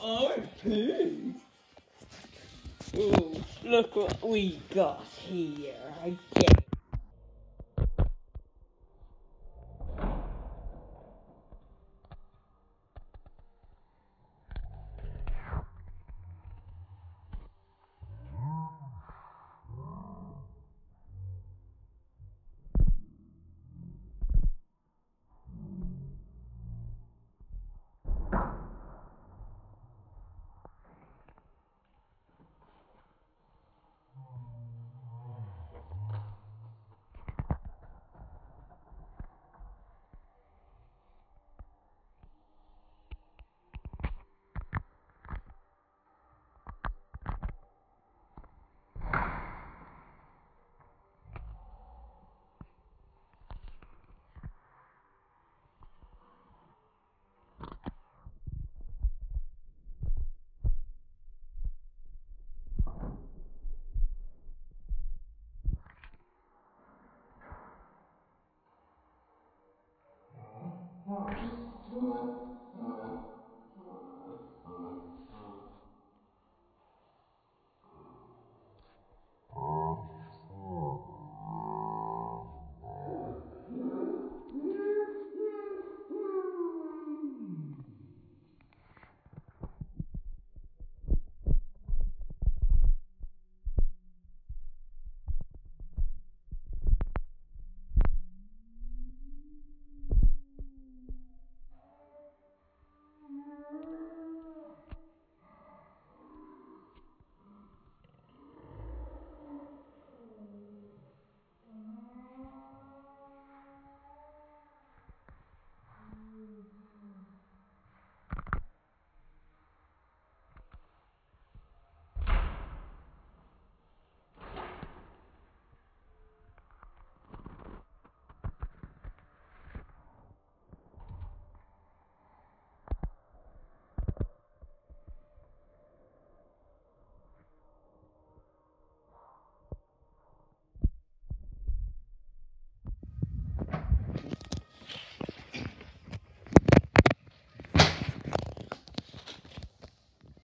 Oh. Look what we got here. I get Ờ, hỏi luôn ờ.